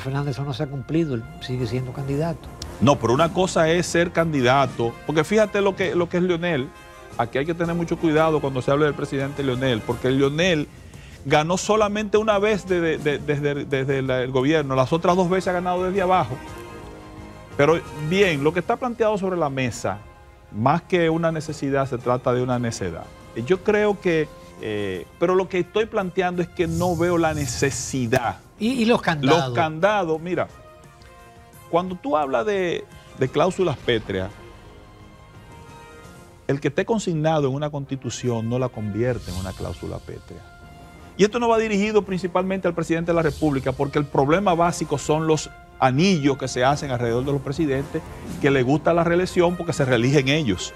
Fernández eso no se ha cumplido, él sigue siendo candidato. No, pero una cosa es ser candidato, porque fíjate lo que, lo que es Leonel, aquí hay que tener mucho cuidado cuando se habla del presidente Leonel, porque Leonel ganó solamente una vez desde, el gobierno, las otras dos veces ha ganado desde abajo. Pero bien, lo que está planteado sobre la mesa, más que una necesidad, se trata de una necedad. Yo creo que, eh, pero lo que estoy planteando es que no veo la necesidad. ¿Y, los candados? Los candados, mira, cuando tú hablas de, cláusulas pétreas, el que esté consignado en una constitución no la convierte en una cláusula pétrea. Y esto no va dirigido principalmente al presidente de la República, porque el problema básico son los anillos que se hacen alrededor de los presidentes, que le gusta la reelección porque se reeligen ellos.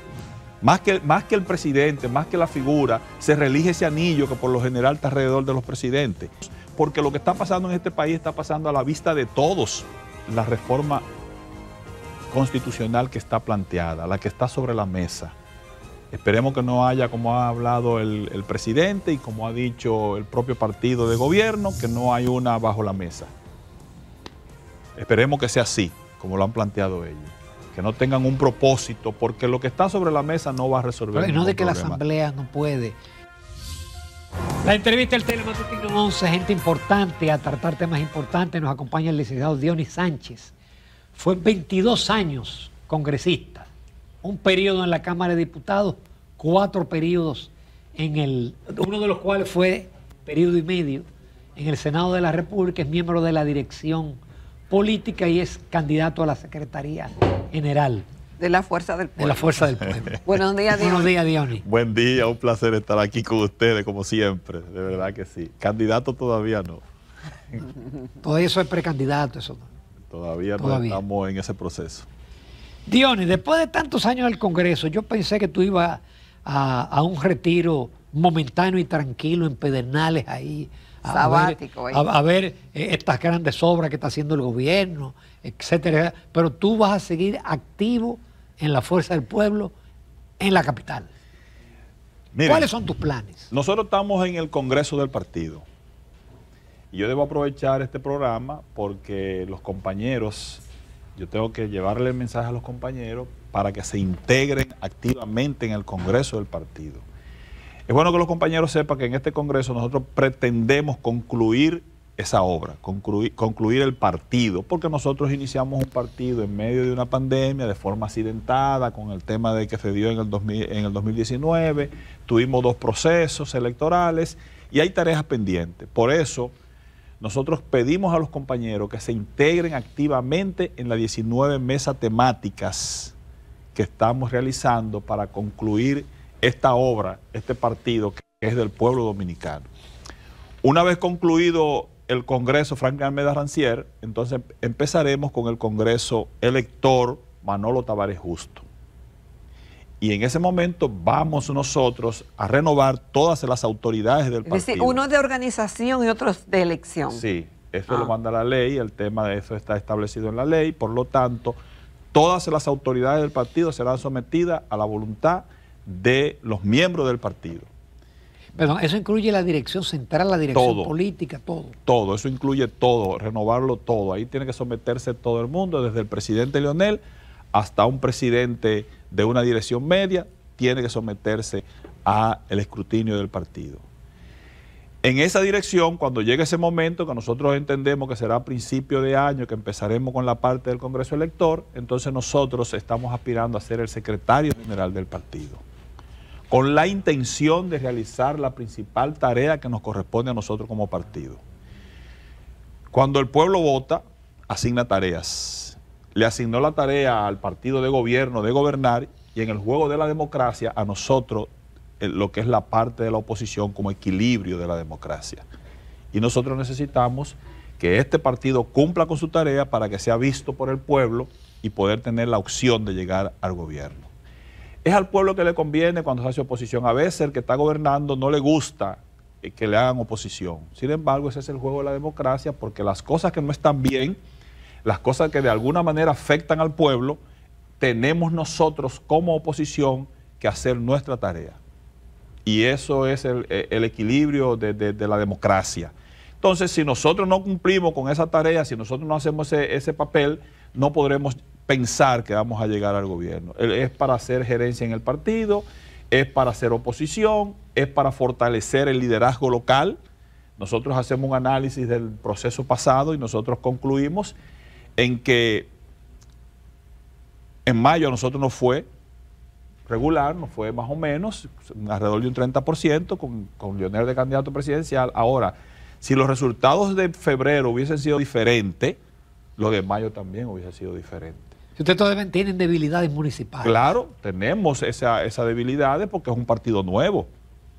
Más que, más que el presidente, más que la figura, se reelige ese anillo que por lo general está alrededor de los presidentes. Porque lo que está pasando en este país está pasando a la vista de todos. La reforma constitucional que está planteada, la que está sobre la mesa. Esperemos que no haya, como ha hablado el, el, presidente y como ha dicho el propio partido de gobierno, que no hay una bajo la mesa. Esperemos que sea así, como lo han planteado ellos. Que no tengan un propósito, porque lo que está sobre la mesa no va a resolver. Pero no de que la Asamblea no puede. La entrevista del Telematutino 11, gente importante, a tratar temas importantes, nos acompaña el licenciado Dionis Sánchez. Fue 22 años congresista un periodo en la Cámara de Diputados, cuatro periodos en el, uno de los cuales fue periodo y medio en el Senado de la República, es miembro de la dirección política y es candidato a la Secretaría General. De la Fuerza del Pueblo. De la Fuerza del Pueblo. Buenos días, Buenos días, Diony. Buen día, un placer estar aquí con ustedes, como siempre, de verdad que sí. Candidato todavía no. Todo eso es precandidato, eso Todavía, todavía. no estamos en ese proceso. Dionis, después de tantos años en el Congreso, yo pensé que tú ibas a, un retiro momentáneo y tranquilo en Pedernales ahí. A ver, A, ver eh, estas grandes obras que está haciendo el gobierno, etcétera. Pero tú vas a seguir activo en la fuerza del pueblo en la capital. ¿Cuáles son tus planes? Nosotros estamos en el Congreso del Partido. Y yo debo aprovechar este programa porque los compañeros yo tengo que llevarle el mensaje a los compañeros para que se integren activamente en el Congreso del partido. Es bueno que los compañeros sepan que en este Congreso nosotros pretendemos concluir esa obra, concluir, el partido, porque nosotros iniciamos un partido en medio de una pandemia de forma accidentada con el tema de que se dio en el, en el 2019, tuvimos dos procesos electorales y hay tareas pendientes. Por eso nosotros pedimos a los compañeros que se integren activamente en las 19 mesas temáticas que estamos realizando para concluir esta obra, este partido que es del pueblo dominicano. Una vez concluido el Congreso Franklin Almeida Rancier, entonces empezaremos con el Congreso elector Manolo Tavares Justo. Y en ese momento vamos nosotros a renovar todas las autoridades del partido. Es decir, uno de organización y otros de elección. Sí, eso lo ah. manda la ley, el tema de eso está establecido en la ley, por lo tanto, todas las autoridades del partido serán sometidas a la voluntad de los miembros del partido. Perdón, eso incluye la dirección central, la dirección política, todo. Todo, eso incluye todo, renovarlo todo. Ahí tiene que someterse todo el mundo, desde el presidente Leonel hasta un presidente de una dirección media tiene que someterse al escrutinio del partido. En esa dirección, cuando llegue ese momento, que nosotros entendemos que será a principio de año, que empezaremos con la parte del Congreso Elector, entonces nosotros estamos aspirando a ser el secretario general del partido, con la intención de realizar la principal tarea que nos corresponde a nosotros como partido. Cuando el pueblo vota, asigna tareas le asignó la tarea al partido de gobierno de gobernar y en el juego de la democracia a nosotros lo que es la parte de la oposición como equilibrio de la democracia. Y nosotros necesitamos que este partido cumpla con su tarea para que sea visto por el pueblo y poder tener la opción de llegar al gobierno. Es al pueblo que le conviene cuando se hace oposición. A veces el que está gobernando no le gusta que le hagan oposición. Sin embargo, ese es el juego de la democracia porque las cosas que no están bien las cosas que de alguna manera afectan al pueblo, tenemos nosotros como oposición que hacer nuestra tarea. Y eso es el, equilibrio de, la democracia. Entonces, si nosotros no cumplimos con esa tarea, si nosotros no hacemos ese, ese papel, no podremos pensar que vamos a llegar al gobierno. Es para hacer gerencia en el partido, es para hacer oposición, es para fortalecer el liderazgo local. Nosotros hacemos un análisis del proceso pasado y nosotros concluimos en que en mayo a nosotros nos fue regular, nos fue más o menos alrededor de un 30% con, con Leonel de candidato presidencial. Ahora, si los resultados de febrero hubiesen sido diferentes, los de mayo también hubiese sido diferente. Si ustedes todavía tienen debilidades municipales. Claro, tenemos esa, esa debilidades porque es un partido nuevo,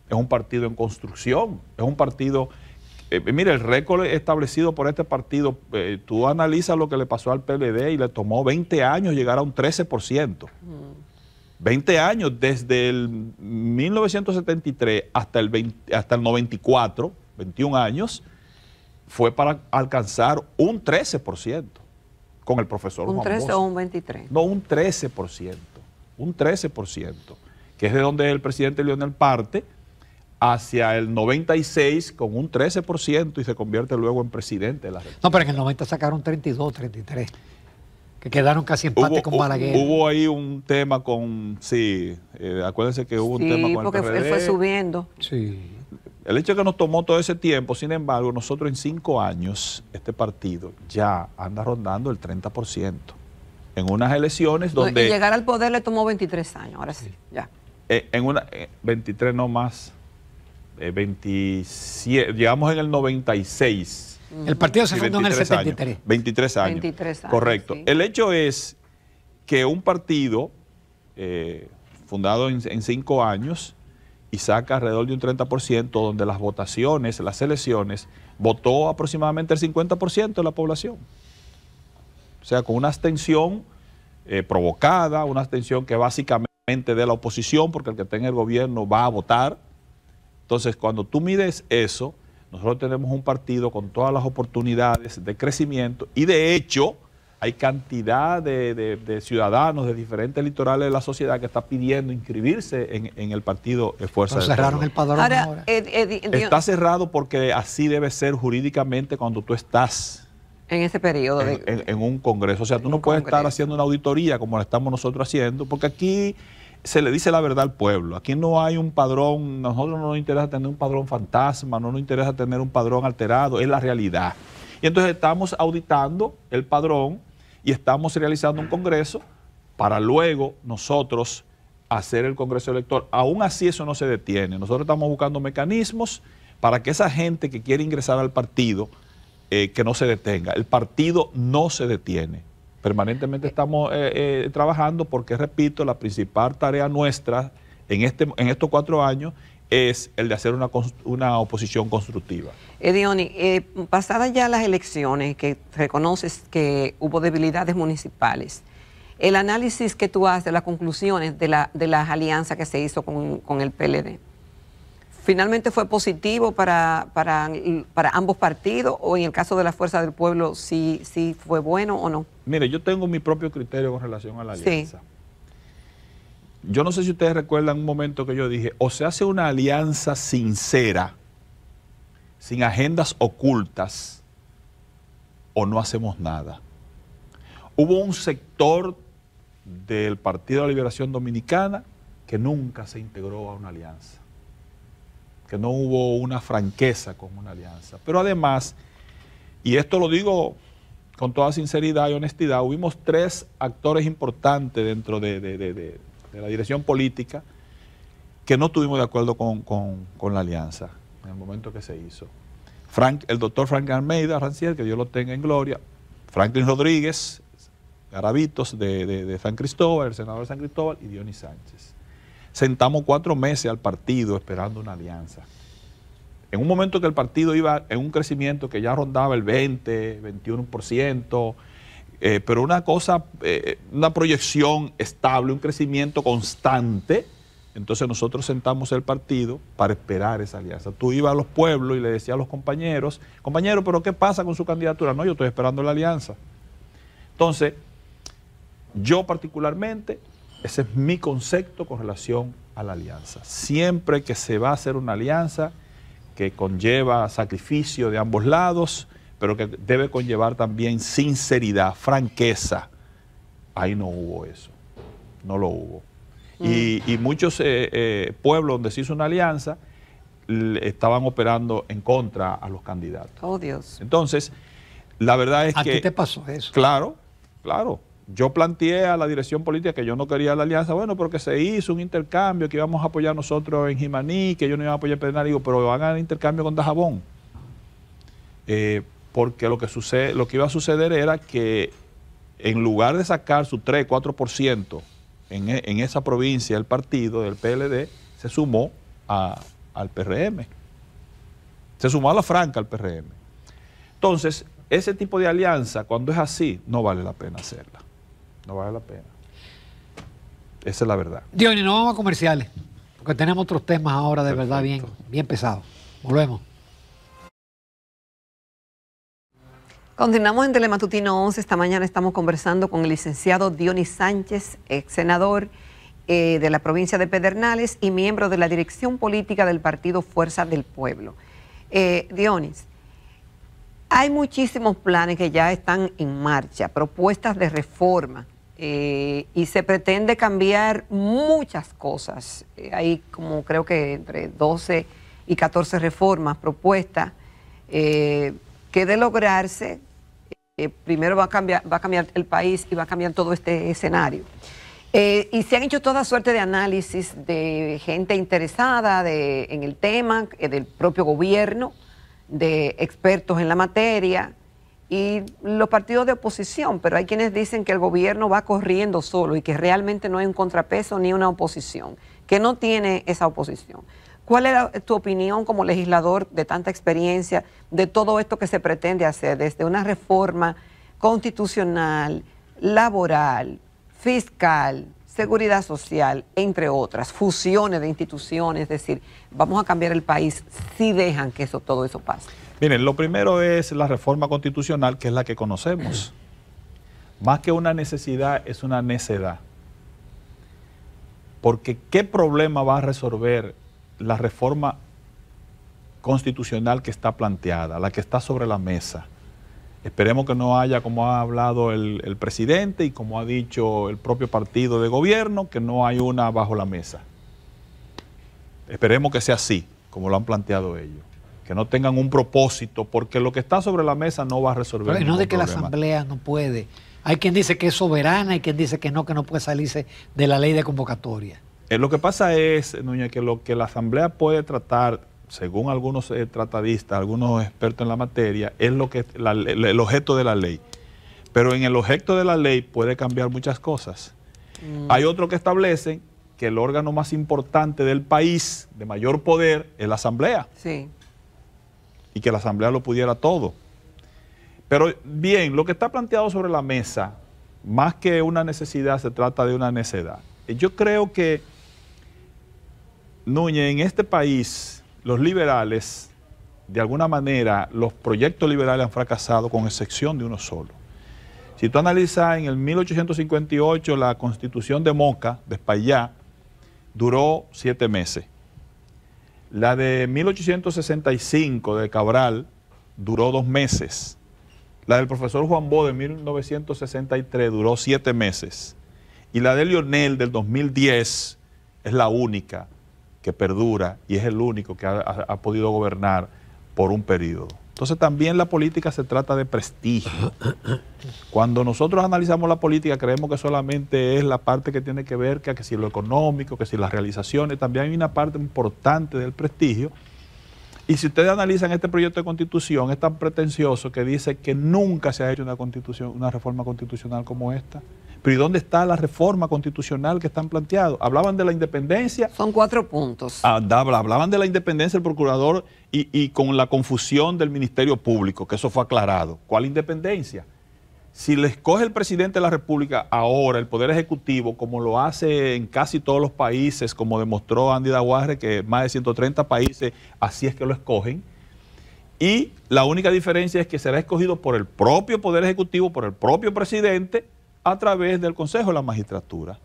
es un partido en construcción, es un partido... Eh, mire, el récord establecido por este partido, eh, tú analizas lo que le pasó al PLD y le tomó 20 años llegar a un 13%. 20 años desde el 1973 hasta el, hasta el 94, 21 años, fue para alcanzar un 13% con el profesor ¿Un 13 o un 23? No, un 13%, un 13%, que es de donde el presidente Leonel parte hacia el 96 con un 13% y se convierte luego en presidente de la República. No, pero en el 90 sacaron 32, 33, que quedaron casi empate con Balaguer. Hubo ahí un tema con, sí, eh, acuérdense que hubo un tema con porque el porque él fue subiendo. Sí. El hecho de que nos tomó todo ese tiempo, sin embargo, nosotros en cinco años, este partido ya anda rondando el 30%. En unas elecciones donde... Y llegar al poder le tomó 23 años, ahora sí, ya. Eh, en una, 23 eh, no más, 27, eh, llegamos en el 96. El partido se fundó en el 73. 23 años. 23 años. Correcto. El hecho es que un partido fundado en, en cinco años y saca alrededor de un 30%, donde las votaciones, las elecciones, votó aproximadamente el 50% de la población. O sea, con una abstención eh, provocada, una abstención que básicamente de la oposición, porque el que tenga el gobierno va a votar. Entonces, cuando tú mides eso, nosotros tenemos un partido con todas las oportunidades de crecimiento y de hecho, hay cantidad de, ciudadanos de diferentes litorales de la sociedad que está pidiendo inscribirse en, el partido Fuerza cerraron el padrón ahora. está cerrado porque así debe ser jurídicamente cuando tú estás en ese periodo. En, un congreso. O sea, tú no puedes estar haciendo una auditoría como la estamos nosotros haciendo, porque aquí se le dice la verdad al pueblo. Aquí no hay un padrón, nosotros no nos interesa tener un padrón fantasma, no nos interesa tener un padrón alterado, es la realidad. Y entonces estamos auditando el padrón y estamos realizando un congreso para luego nosotros hacer el congreso electoral. Aún así eso no se detiene. Nosotros estamos buscando mecanismos para que esa gente que quiere ingresar al partido, eh, que no se detenga. El partido no se detiene. Permanentemente estamos eh, eh, trabajando porque, repito, la principal tarea nuestra en, este, en estos cuatro años es el de hacer una, una oposición constructiva. Edioni, eh, pasadas ya las elecciones, que reconoces que hubo debilidades municipales, el análisis que tú haces, las conclusiones de, la, de las alianzas que se hizo con, el PLD, ¿finalmente fue positivo para, para, para, ambos partidos o en el caso de la Fuerza del Pueblo sí, sí fue bueno o no? Mire, yo tengo mi propio criterio con relación a la alianza. Yo no sé si ustedes recuerdan un momento que yo dije, o se hace una alianza sincera, sin agendas ocultas, o no hacemos nada. Hubo un sector del Partido de la Liberación Dominicana que nunca se integró a una alianza, que no hubo una franqueza con una alianza. Pero además, y esto lo digo con toda sinceridad y honestidad, hubimos tres actores importantes dentro de, de la dirección política, que no estuvimos de acuerdo con, la alianza en el momento que se hizo. Frank, el doctor Frank Almeida Ranciel, que Dios lo tenga en gloria, Franklin Rodríguez, Garavitos de, de, San Cristóbal, el senador de San Cristóbal y Dionis Sánchez. Sentamos cuatro meses al partido esperando una alianza. En un momento que el partido iba en un crecimiento que ya rondaba el 20, 21%, eh, pero una cosa, eh, una proyección estable, un crecimiento constante, entonces nosotros sentamos el partido para esperar esa alianza. Tú ibas a los pueblos y le decías a los compañeros, compañeros, pero ¿qué pasa con su candidatura? No, yo estoy esperando la alianza. Entonces, yo particularmente, ese es mi concepto con relación a la alianza. Siempre que se va a hacer una alianza, que conlleva sacrificio de ambos lados, pero que debe conllevar también sinceridad, franqueza. Ahí no hubo eso, no lo hubo. Y, mm. muchos eh, eh, pueblos donde se hizo una alianza estaban operando en contra a los candidatos. Oh, Dios. Entonces, la verdad es que... ¿A ti te pasó eso? Claro, claro. Yo planteé a la dirección política que yo no quería la alianza, bueno, porque se hizo un intercambio, que íbamos a apoyar nosotros en Jimaní, que yo no iba a apoyar en Pedernal, digo, pero hagan el intercambio con Dajabón. Eh, porque lo que, sucede, lo que iba a suceder era que en lugar de sacar su 3, 4% en, en esa provincia el partido del PLD, se sumó al PRM. Se sumó a la franca al PRM. Entonces, ese tipo de alianza, cuando es así, no vale la pena hacerla. No vale la pena. Esa es la verdad. Diony, no vamos a comerciales, porque tenemos otros temas ahora de verdad bien, bien pesados. Volvemos. Continuamos en Telematutino 11. Esta mañana estamos conversando con el licenciado Dionis Sánchez, ex senador eh, de la provincia de Pedernales y miembro de la dirección política del partido Fuerza del Pueblo. Eh, Dionis, hay muchísimos planes que ya están en marcha, propuestas de reforma, eh, y se pretende cambiar muchas cosas. Hay como creo que entre 12 y 14 reformas propuestas que de lograrse, primero va a, cambiar, va a cambiar el país y va a cambiar todo este escenario. y se han hecho toda suerte de análisis de gente interesada en el tema, del propio gobierno de expertos en la materia y los partidos de oposición, pero hay quienes dicen que el gobierno va corriendo solo y que realmente no hay un contrapeso ni una oposición, que no tiene esa oposición. ¿Cuál era tu opinión como legislador de tanta experiencia de todo esto que se pretende hacer, desde una reforma constitucional, laboral, fiscal, seguridad social, entre otras, fusiones de instituciones, es decir, vamos a cambiar el país si dejan que eso, todo eso pase. Miren, lo primero es la reforma constitucional, que es la que conocemos. Más que una necesidad, es una necedad. Porque ¿qué problema va a resolver la reforma constitucional que está planteada, la que está sobre la mesa? Esperemos que no haya, como ha hablado el, presidente y como ha dicho el propio partido de gobierno, que no hay una bajo la mesa. Esperemos que sea así, como lo han planteado ellos. Que no tengan un propósito, porque lo que está sobre la mesa no va a resolver. Pero no de que la Asamblea no puede. Hay quien dice que es soberana y quien dice que no, que no puede salirse de la ley de convocatoria. Eh, lo que pasa es, Núñez, que lo que la Asamblea puede tratar según algunos eh, tratadistas, algunos expertos en la materia, es lo que el objeto de la ley. Pero en el objeto de la ley puede cambiar muchas cosas. Mm. Hay otros que establecen que el órgano más importante del país, de mayor poder, es la Asamblea. Sí. Y que la Asamblea lo pudiera todo. Pero bien, lo que está planteado sobre la mesa, más que una necesidad, se trata de una necedad. Yo creo que, Núñez, en este país los liberales, de alguna manera, los proyectos liberales han fracasado con excepción de uno solo. Si tú analizas en el 1858 la constitución de Moca, de Espaillá, duró siete meses. La de 1865 de Cabral duró dos meses. La del profesor Juan Bo de 1963 duró siete meses. Y la de Lionel del 2010 es la única que perdura y es el único que ha, podido gobernar por un periodo. Entonces también la política se trata de prestigio. Cuando nosotros analizamos la política creemos que solamente es la parte que tiene que ver que, que si lo económico, que si las realizaciones, también hay una parte importante del prestigio. Y si ustedes analizan este proyecto de constitución, es tan pretencioso que dice que nunca se ha hecho una constitución, una reforma constitucional como esta. Pero ¿y dónde está la reforma constitucional que están planteados? Hablaban de la independencia. Son cuatro puntos. Ah, hablaban de la independencia del procurador y, con la confusión del Ministerio Público, que eso fue aclarado. ¿Cuál independencia? Si le escoge el presidente de la República ahora el Poder Ejecutivo, como lo hace en casi todos los países, como demostró Andy Daguarre, que más de 130 países así es que lo escogen, y la única diferencia es que será escogido por el propio Poder Ejecutivo, por el propio presidente, a través del Consejo de la Magistratura,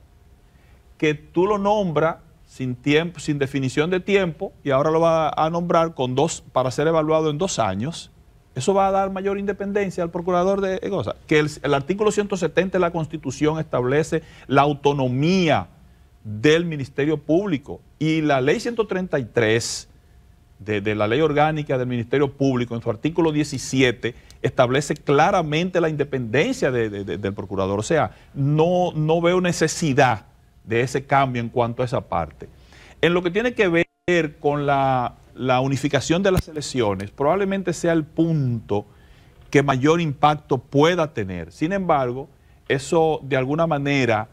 que tú lo nombras sin sin definición de tiempo, y ahora lo va a nombrar con dos, para ser evaluado en dos años. Eso va a dar mayor independencia al procurador de cosas. Que el, artículo 170 de la Constitución establece la autonomía del Ministerio Público y la ley 133 de, la ley orgánica del Ministerio Público, en su artículo 17, establece claramente la independencia del procurador. O sea, no, no veo necesidad de ese cambio en cuanto a esa parte. En lo que tiene que ver con la, la unificación de las elecciones, probablemente sea el punto que mayor impacto pueda tener. Sin embargo, eso de alguna manera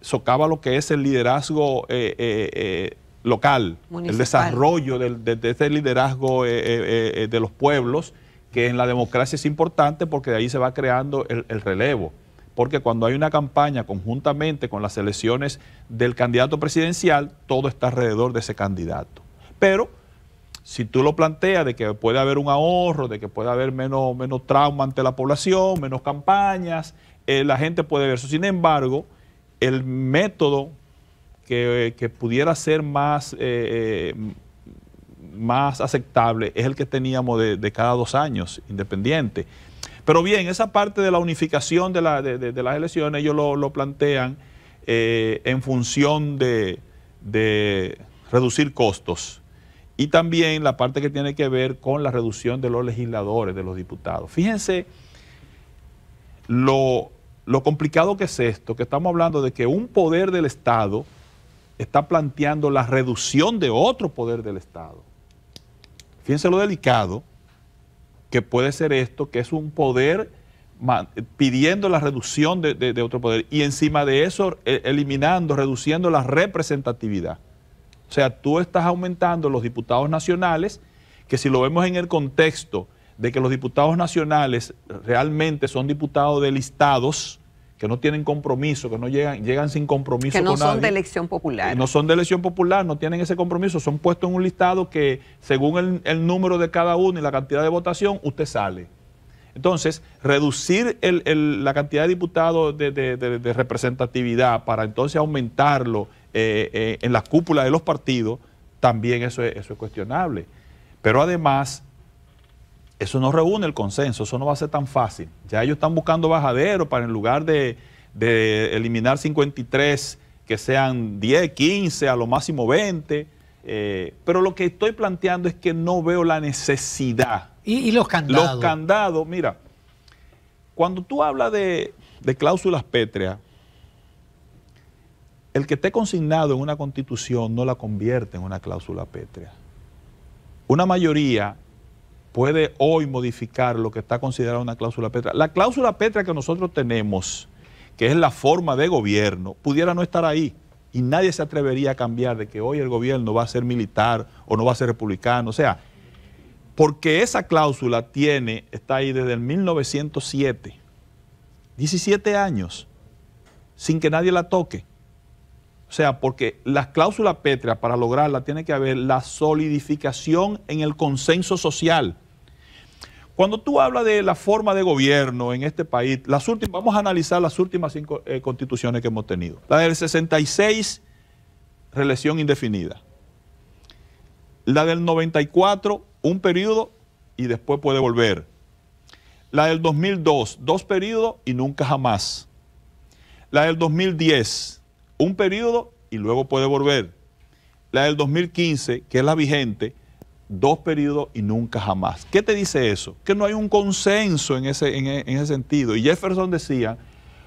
socava lo que es el liderazgo eh, eh, eh, local, el desarrollo de, ese liderazgo de los pueblos, que en la democracia es importante porque de ahí se va creando el, relevo. Porque cuando hay una campaña conjuntamente con las elecciones del candidato presidencial, todo está alrededor de ese candidato. Pero si tú lo planteas de que puede haber un ahorro, de que puede haber menos, menos trauma ante la población, menos campañas, la gente puede ver eso. Sin embargo, el método que, pudiera ser más, eh, eh, más aceptable es el que teníamos de, cada dos años, independiente. Pero bien, esa parte de la unificación de, las elecciones, ellos lo, plantean eh, en función de, reducir costos y también la parte que tiene que ver con la reducción de los legisladores, de los diputados. Fíjense lo, lo complicado que es esto, que estamos hablando de que un poder del Estado está planteando la reducción de otro poder del Estado. Fíjense lo delicado que puede ser esto, que es un poder pidiendo la reducción de, otro poder y encima de eso e, eliminando, reduciendo la representatividad. O sea, tú estás aumentando los diputados nacionales, que si lo vemos en el contexto de que los diputados nacionales realmente son diputados de listados, que no tienen compromiso, que no llegan, llegan sin compromiso. Que no son de elección popular. No son de elección popular, no tienen ese compromiso, son puestos en un listado que según el, número de cada uno y la cantidad de votación, usted sale. Entonces, reducir la cantidad de diputados de, representatividad para entonces aumentarlo eh, eh, en la cúpula de los partidos, también eso eso es cuestionable. Pero además, eso no reúne el consenso, eso no va a ser tan fácil. Ya ellos están buscando bajaderos para en lugar de, eliminar 53, que sean 10, 15, a lo máximo 20. Eh, pero lo que estoy planteando es que no veo la necesidad. ¿Y, los candados? Los candados, mira, cuando tú hablas de, de cláusulas pétreas, el que esté consignado en una constitución no la convierte en una cláusula pétrea. Una mayoría puede hoy modificar lo que está considerado una cláusula pétrea. La cláusula pétrea que nosotros tenemos, que es la forma de gobierno, pudiera no estar ahí. Y nadie se atrevería a cambiar de que hoy el gobierno va a ser militar o no va a ser republicano. O sea, porque esa cláusula tiene, está ahí desde el 1907, 17 años, sin que nadie la toque. O sea, porque las cláusulas pétreas, para lograrla, tiene que haber la solidificación en el consenso social. Cuando tú hablas de la forma de gobierno en este país, las últimas, vamos a analizar las últimas cinco eh, constituciones que hemos tenido. La del 66, reelección indefinida. La del 94, un periodo y después puede volver. La del 2002, dos periodos y nunca jamás. La del 2010, un periodo y luego puede volver. La del 2015, que es la vigente, dos periodos y nunca jamás. ¿Qué te dice eso? Que no hay un consenso en ese, en, ese sentido. Y Jefferson decía,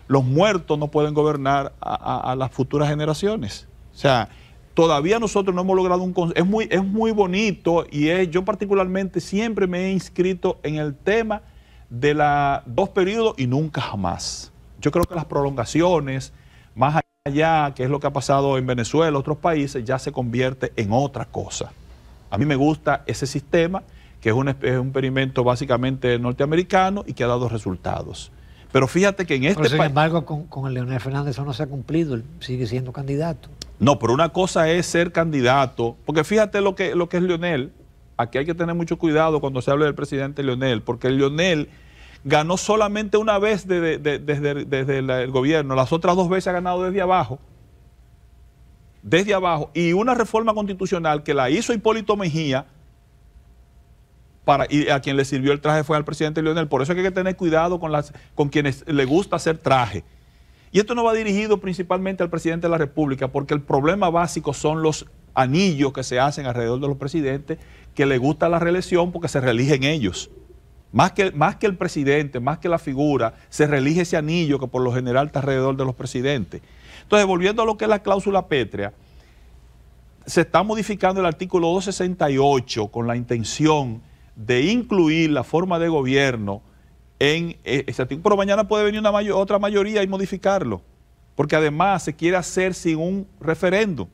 los muertos no pueden gobernar a, las futuras generaciones. O sea, todavía nosotros no hemos logrado un consenso. Es muy, es muy bonito y es, yo particularmente siempre me he inscrito en el tema de la dos periodos y nunca jamás. Yo creo que las prolongaciones, más allá, que es lo que ha pasado en Venezuela, otros países, ya se convierte en otra cosa. A mí me gusta ese sistema, que es un, experimento básicamente norteamericano y que ha dado resultados. Pero fíjate que en este país... Sin embargo, con, el Leonel Fernández eso no se ha cumplido, él sigue siendo candidato. No, pero una cosa es ser candidato, porque fíjate lo que, lo que es Leonel, aquí hay que tener mucho cuidado cuando se habla del presidente Leonel, porque el Leonel ganó solamente una vez desde, desde el gobierno, las otras dos veces ha ganado desde abajo desde abajo y una reforma constitucional que la hizo Hipólito Mejía para, y a quien le sirvió el traje fue al presidente Leonel. Por eso hay que tener cuidado con, las, con quienes le gusta hacer traje. Y esto no va dirigido principalmente al presidente de la República, porque el problema básico son los anillos que se hacen alrededor de los presidentes, que le gusta la reelección porque se reeligen ellos. Más que, más que el presidente, más que la figura, se reelige ese anillo que por lo general está alrededor de los presidentes. Entonces, volviendo a lo que es la cláusula pétrea, se está modificando el artículo 268 con la intención de incluir la forma de gobierno en eh, ese artículo. Pero mañana puede venir una otra mayoría y modificarlo, porque además se quiere hacer sin un referéndum,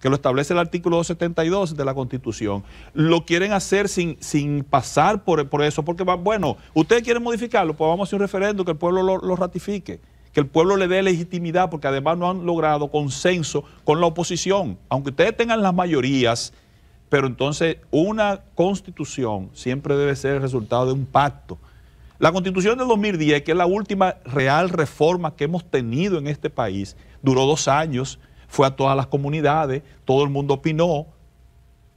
que lo establece el artículo 272 de la Constitución. Lo quieren hacer sin, sin pasar por, por eso, porque, bueno, ustedes quieren modificarlo, pues vamos a hacer un referéndum que el pueblo lo, lo ratifique que el pueblo le dé legitimidad, porque además no han logrado consenso con la oposición. Aunque ustedes tengan las mayorías pero entonces una constitución siempre debe ser el resultado de un pacto. La constitución del 2010, que es la última real reforma que hemos tenido en este país, duró dos años, fue a todas las comunidades, todo el mundo opinó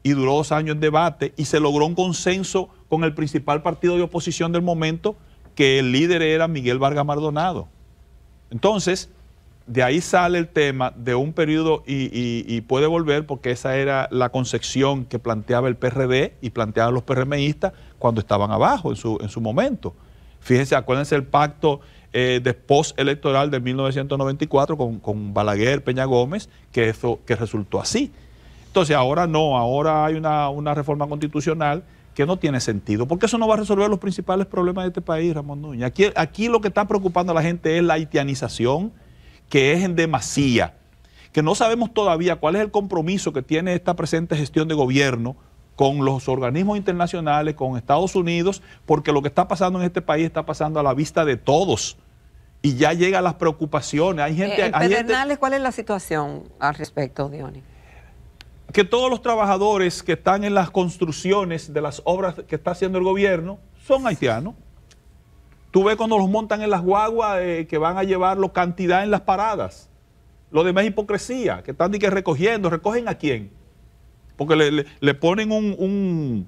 y duró dos años en debate y se logró un consenso con el principal partido de oposición del momento, que el líder era Miguel Vargas Mardonado. Entonces, de ahí sale el tema de un periodo y, puede volver porque esa era la concepción que planteaba el PRD y planteaban los PRMistas cuando estaban abajo en su, en su momento. Fíjense, acuérdense el pacto eh, de post-electoral de 1994 con, con, Balaguer, Peña Gómez, que, eso, que resultó así. Entonces ahora no, ahora hay una, una reforma constitucional que no tiene sentido, porque eso no va a resolver los principales problemas de este país, Ramón Núñez. Aquí, aquí lo que está preocupando a la gente es la haitianización, que es en demasía, que no sabemos todavía cuál es el compromiso que tiene esta presente gestión de gobierno con los organismos internacionales, con Estados Unidos, porque lo que está pasando en este país está pasando a la vista de todos. Y ya llegan las preocupaciones. Hay gente, eh, en ¿cuál es la situación al respecto, Diony? Que todos los trabajadores que están en las construcciones de las obras que está haciendo el gobierno son haitianos. Tú ves cuando los montan en las guaguas eh, que van a llevarlo cantidad en las paradas. Lo demás es hipocresía, que están que recogiendo. ¿Recogen a quién? Porque le, ponen un,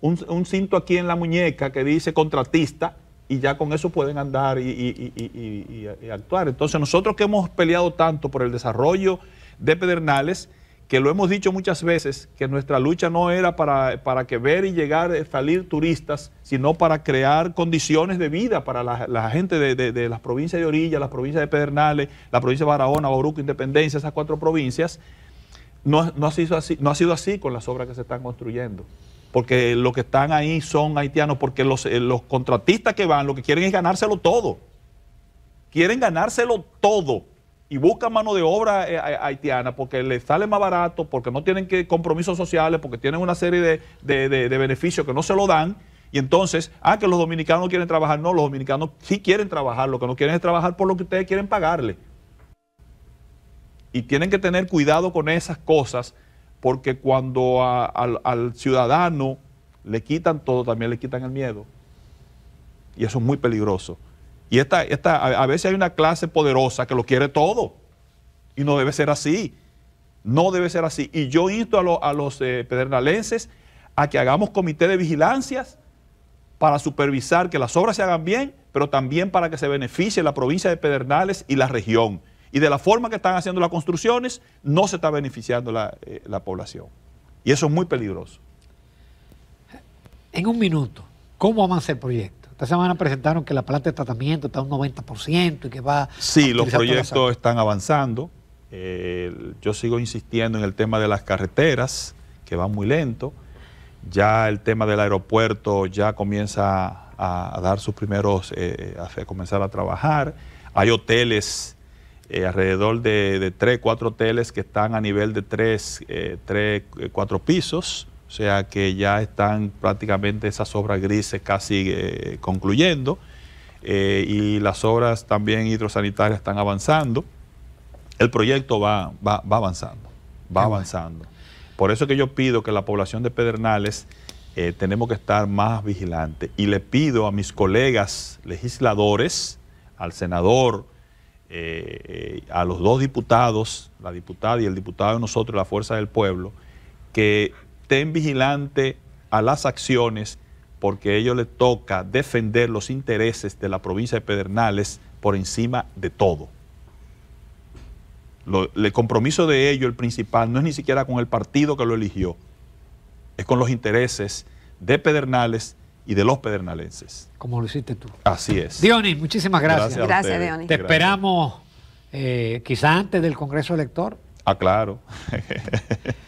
un, cinto aquí en la muñeca que dice contratista y ya con eso pueden andar y, actuar. Entonces nosotros que hemos peleado tanto por el desarrollo de Pedernales, que lo hemos dicho muchas veces, que nuestra lucha no era para, para que ver y llegar, eh, salir turistas, sino para crear condiciones de vida para la, gente de, las provincias de Orilla, las provincias de Pedernales, la provincia de Barahona, Bauruco, Independencia, esas cuatro provincias, no, no, ha sido así, no ha sido así con las obras que se están construyendo. Porque los que están ahí son haitianos, porque los, eh, los contratistas que van lo que quieren es ganárselo todo. Quieren ganárselo todo y buscan mano de obra eh, haitiana porque les sale más barato, porque no tienen que compromisos sociales, porque tienen una serie de, beneficios que no se lo dan. Y entonces, ah, que los dominicanos no quieren trabajar. No, los dominicanos sí quieren trabajar, lo que no quieren es trabajar por lo que ustedes quieren pagarle. Y tienen que tener cuidado con esas cosas, porque cuando al, ciudadano le quitan todo, también le quitan el miedo. Y eso es muy peligroso. Y esta, esta, a, veces hay una clase poderosa que lo quiere todo. Y no debe ser así. No debe ser así. Y yo insto a, los eh, a que hagamos comité de vigilancias para supervisar que las obras se hagan bien, pero también para que se beneficie la provincia de Pedernales y la región. Y de la forma que están haciendo las construcciones, no se está beneficiando la, eh, la población. Y eso es muy peligroso. En un minuto, ¿cómo avanza el proyecto? Esta semana presentaron que la planta de tratamiento está a un 90% y que va... Sí, los proyectos están avanzando. Eh, yo sigo insistiendo en el tema de las carreteras, que van muy lento. Ya el tema del aeropuerto ya comienza a, dar sus primeros, eh, a comenzar a trabajar. Hay hoteles, eh, alrededor de, de, tres, cuatro hoteles que están a nivel de tres, tres cuatro pisos o sea que ya están prácticamente esas obras grises casi eh, concluyendo eh, y las obras también hidrosanitarias están avanzando. El proyecto va, va, avanzando, va avanzando. Por eso que yo pido que la población de Pedernales eh, tenemos que estar más vigilantes y le pido a mis colegas legisladores, al senador eh, a los dos diputados, la diputada y el diputado de nosotros, la Fuerza del Pueblo, que estén vigilantes a las acciones porque a ellos les toca defender los intereses de la provincia de Pedernales por encima de todo. el compromiso de ellos, el principal, no es ni siquiera con el partido que lo eligió, es con los intereses de Pedernales y de los pedernalenses. Como lo hiciste tú. Así es. Dionis, muchísimas gracias. Gracias, Dionis. Te esperamos eh, quizá antes del Congreso Elector. Ah, claro.